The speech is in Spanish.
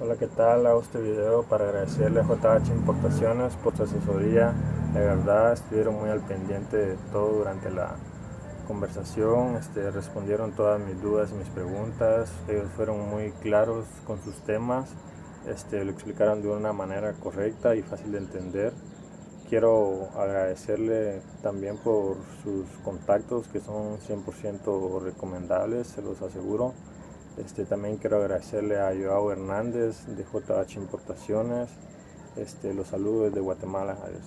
Hola, ¿qué tal? Hago este video para agradecerle a JH Importaciones por su asesoría. La verdad, estuvieron muy al pendiente de todo durante la conversación, este, respondieron todas mis dudas y mis preguntas. Ellos fueron muy claros con sus temas, este, lo explicaron de una manera correcta y fácil de entender. Quiero agradecerle también por sus contactos que son 100% recomendables, se los aseguro. Este, también quiero agradecerle a Joao Hernández de JH Importaciones. Este, los saludos desde Guatemala. Adiós.